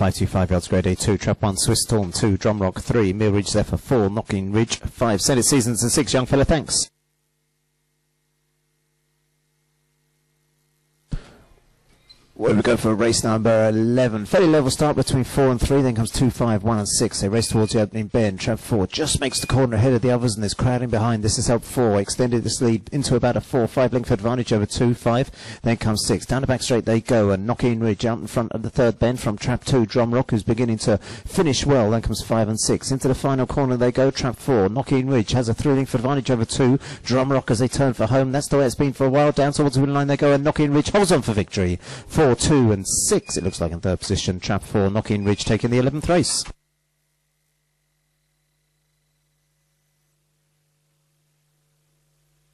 525 yards, grade A2, trap 1, Swiss Storm 2, Droumeragh 3, Mill Ridge Zephyr 4, Knockeen Ridge 5, Send It Seasons and 6, Young Fella, thanks. Well, we go for race number 11. Fairly level start between 4 and 3, then comes 2, 5, 1 and 6. They race towards the opening bend. Trap 4 just makes the corner ahead of the others and there's crowding behind. This is help 4. Extended this lead into about a 4, 5 length advantage over 2, 5. Then comes 6. Down the back straight they go and Knockeen Ridge out in front of the third bend from Trap 2. Droumeragh who's beginning to finish well. Then comes 5 and 6. Into the final corner they go. Trap 4. Knockeen Ridge has a 3 length advantage over 2. Droumeragh as they turn for home. That's the way it's been for a while. Down towards the win line they go and Knockeen Ridge holds on for victory. 4, 2 and 6 it looks like in third position. Trap 4, Knockeen Ridge taking the 11th race.